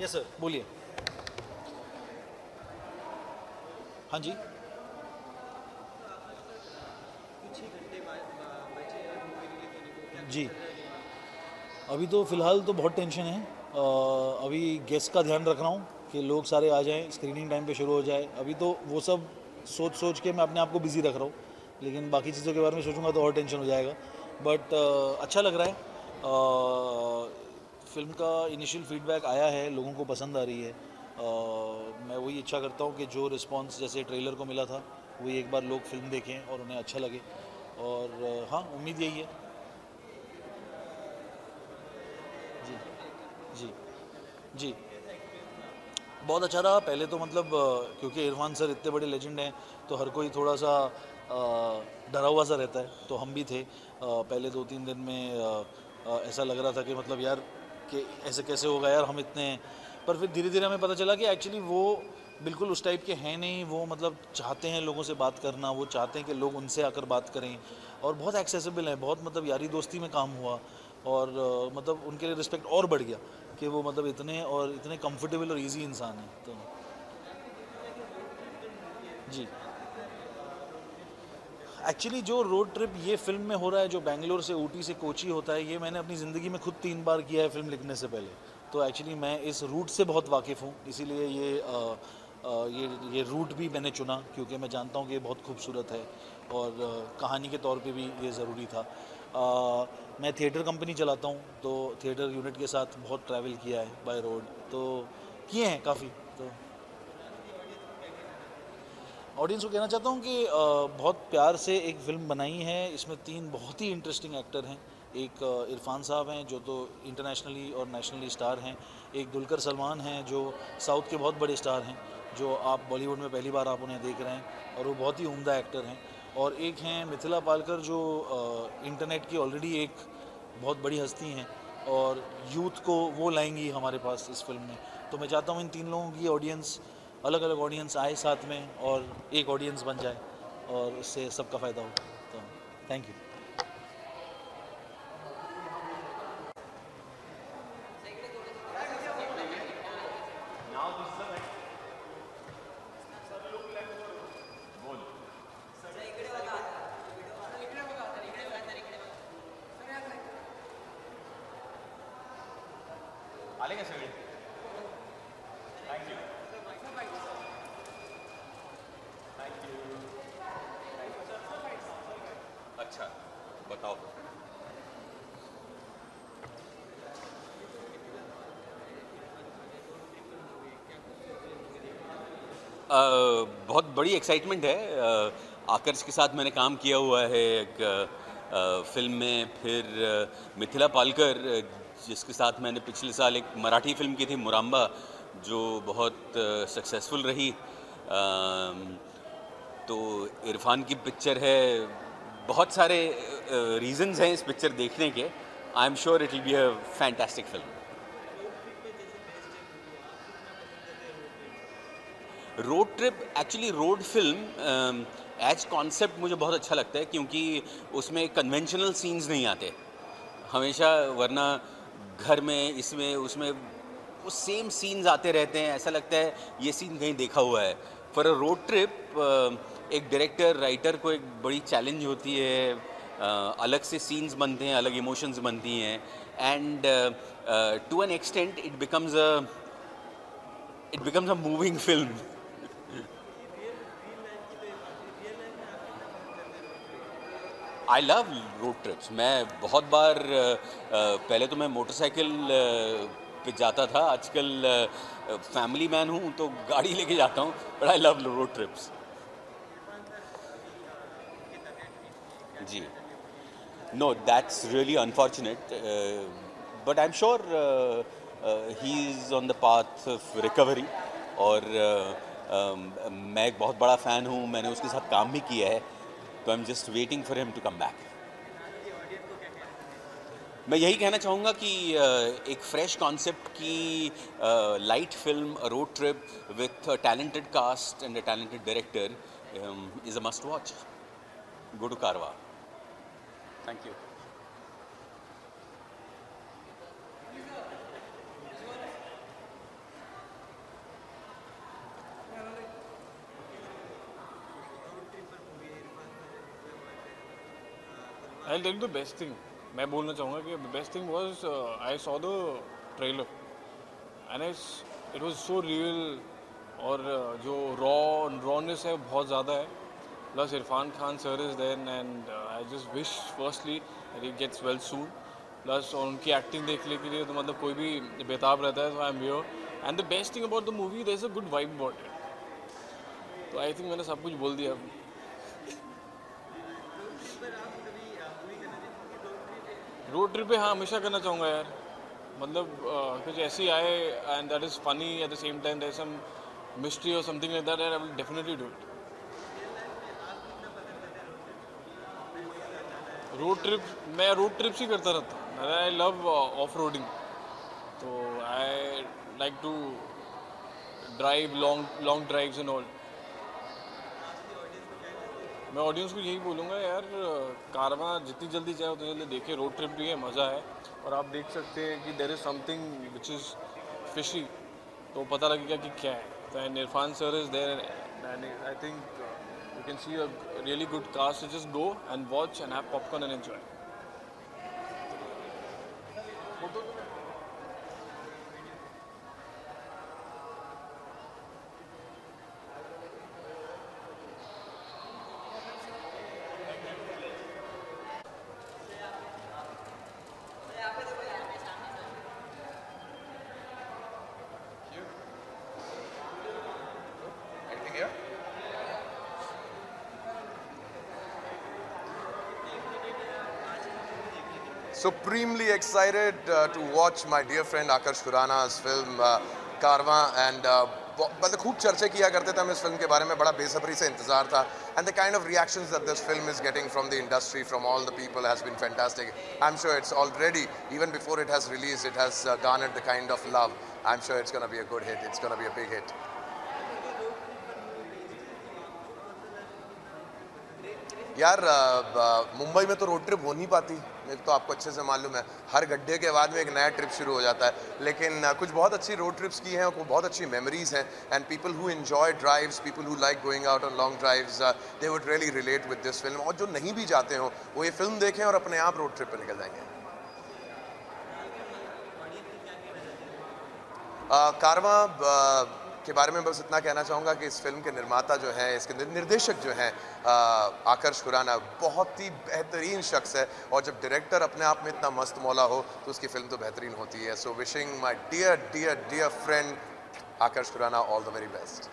Yes sir बोलिए। हाँ जी। जी। अभी तो फ़िलहाल तो बहुत टेंशन है। अभी गेस्ट का ध्यान रख रहा हूँ कि लोग सारे आ जाएँ स्क्रीनिंग टाइम पे शुरू हो जाए। अभी तो वो सब सोच सोच के मैं अपने आप को बिज़ी रख रहा हूँ। लेकिन बाकी चीज़ों के बारे में सोचूँगा तो और टेंशन हो जाएगा। बट अच्छा लग रहा है। फ़िल्म का इनिशियल फीडबैक आया है लोगों को पसंद आ रही है। अ, मैं वही इच्छा करता हूँ कि जो रिस्पांस जैसे ट्रेलर को मिला था वही एक बार लोग फ़िल्म देखें और उन्हें अच्छा लगे। और हाँ उम्मीद यही है। जी। बहुत अच्छा रहा। पहले तो मतलब क्योंकि इरफान सर इतने बड़े लेजेंड हैं तो हर कोई थोड़ा सा डरा हुआ सा रहता है तो हम भी थे। पहले दो तीन दिन में ऐसा लग रहा था कि मतलब यार, कि ऐसे कैसे होगा यार हम इतने पर फिर धीरे धीरे हमें पता चला कि एक्चुअली वो बिल्कुल उस टाइप के हैं नहीं। वो मतलब चाहते हैं लोगों से बात करना, वो चाहते हैं कि लोग उनसे आकर बात करें। और बहुत एक्सेसिबल हैं, बहुत मतलब यारी दोस्ती में काम हुआ। और मतलब उनके लिए रिस्पेक्ट और बढ़ गया। कि वो मतलब इतने और इतने कंफर्टेबल और इजी इंसान हैं तो। जी। एक्चुअली जो रोड ट्रिप ये फ़िल्म में हो रहा है जो बैंगलोर से ऊटी से कोची होता है ये मैंने अपनी ज़िंदगी में खुद तीन बार किया है फ़िल्म लिखने से पहले। तो एक्चुअली मैं इस रूट से बहुत वाकिफ़ हूँ। इसीलिए ये अ, अ, ये ये रूट भी मैंने चुना क्योंकि मैं जानता हूँ कि ये बहुत खूबसूरत है और अ, कहानी के तौर पे भी ये ज़रूरी था। अ, मैं थिएटर कंपनी चलाता हूँ तो थिएटर यूनिट के साथ बहुत ट्रैवल किया है बाय रोड तो किए हैं काफ़ी तो। ऑडियंस को कहना चाहता हूँ कि बहुत प्यार से एक फ़िल्म बनाई है इसमें तीन बहुत ही इंटरेस्टिंग एक्टर हैं। एक इरफान साहब हैं जो तो इंटरनेशनली और नेशनली स्टार हैं। एक दुलकर सलमान हैं जो साउथ के बहुत बड़े स्टार हैं जो आप बॉलीवुड में पहली बार आप उन्हें देख रहे हैं और वो बहुत ही उम्दा एक्टर हैं। और एक हैं मिथिला पालकर जो इंटरनेट की ऑलरेडी एक बहुत बड़ी हस्ती हैं और यूथ को वो लाएँगी हमारे पास इस फ़िल्म में। तो मैं चाहता हूँ इन तीन लोगों की ऑडियंस अलग अलग ऑडियंस आए साथ में और एक ऑडियंस बन जाए और उससे सबका फ़ायदा हो। तो थैंक यू आले का सगळे थँक्यू थँक्यू अच्छा बताओ। अ, बहुत बड़ी एक्साइटमेंट है। अ, आकर्ष के साथ मैंने काम किया हुआ है एक अ, फ़िल्म में। फिर मिथिला पालकर जिसके साथ मैंने पिछले साल एक मराठी फ़िल्म की थी, मुराम्बा, जो बहुत सक्सेसफुल रही। तो इरफान की पिक्चर है। बहुत सारे रीजंस हैं इस पिक्चर देखने के। I am sure it will be a fantastic film road trip actually road film as concept मुझे बहुत अच्छा लगता है, क्योंकि उसमें कन्वेंशनल सीन्स नहीं आते। हमेशा वरना घर में, इसमें, उसमें, वो सेम सीन्स आते रहते हैं। ऐसा लगता है ये सीन कहीं देखा हुआ है। फॉर अ रोड ट्रिप एक डायरेक्टर राइटर को एक बड़ी चैलेंज होती है। अलग से सीन्स बनते हैं, अलग इमोशंस बनती हैं। And to an extent it becomes a it becomes a moving film I love road trips मैं बहुत बार पहले तो मैं मोटरसाइकिल पे जाता था। आजकल फैमिली मैन हूँ तो गाड़ी लेके जाता हूँ but I love road trips ji. No that's really unfortunate but I am sure he is on the path of recovery और uh, um, मैं एक बहुत बड़ा फ़ैन हूँ मैंने उसके साथ काम भी किया है। तो I am just waiting for him to come back मैं यही कहना चाहूँगा कि एक फ्रेश कॉन्सेप्ट की light film road trip with talented cast and a talented director is a must watch go to Karwaan thank you I tell the best thing मैं बोलना चाहूँगा कि best thing was I saw the trailer and it was so real और uh, जो raw rawness है बहुत ज़्यादा है. Plus Irrfan Khan sir is then and I just wish firstly he gets well soon plus और उनकी acting देखने के लिए तो मतलब कोई भी बेताब रहता है तो I am here and the best thing about the movie there is a good vibe about it तो आई थिंक मैंने सब कुछ बोल दिया. रोड ट्रिप पे हाँ हमेशा करना चाहूँगा यार। मतलब कुछ ऐसी आए and that is funny at the same time there some mystery और something like that I will definitely do it road trip मैं रोड ट्रिप्स ही करता रहता हूँ। आई लव ऑफ़ रोडिंग तो I like to drive long long drives and all मैं audience को यही बोलूँगा, यार, कारवा जितनी जल्दी चाहे उतनी जल्दी देखिए रोड ट्रिप भी है, मज़ा है। और आप देख सकते हैं कि there is something which is fishy तो पता लगेगा कि क्या है। तो and Irrfan sir is there and I think you can see a really good cast just go and watch and have popcorn and enjoy Supremely excited uh, to watch my dear friend Akarsh Khurana's film uh, Karwa and uh, ब- मतलब खूब चर्चे किया करते थे हम इस film के बारे में बड़ा बेसब्री से इंतजार था and the kind of reactions that this film is getting from the industry from all the people has been fantastic I am sure it's already even before it has release it has garnered the kind of love i'm sure it's going to be a good hit it's going to be a big यार मुंबई में तो road trip हो नहीं पाती। मेरे तो आपको अच्छे से मालूम है। हर गड्ढे के बाद में एक नया ट्रिप शुरू हो जाता है। लेकिन कुछ बहुत अच्छी रोड ट्रिप्स की हैं और बहुत अच्छी मेमोरीज हैं। And people who enjoy drives people who like going out on long drives they would really relate with this film और जो नहीं भी जाते हो, वो ये फ़िल्म देखें और अपने आप रोड ट्रिप पर निकल जाएँगे। कारवा के बारे में बस इतना कहना चाहूँगा कि इस फ़िल्म के निर्माता जो हैं, इसके निर्देशक जो हैं आकर्ष खुराना बहुत ही बेहतरीन शख्स है और जब डायरेक्टर अपने आप में इतना मस्त मौला हो तो उसकी फ़िल्म तो बेहतरीन होती है। So wishing my dear dear dear friend Aakarsh Khurana all the very best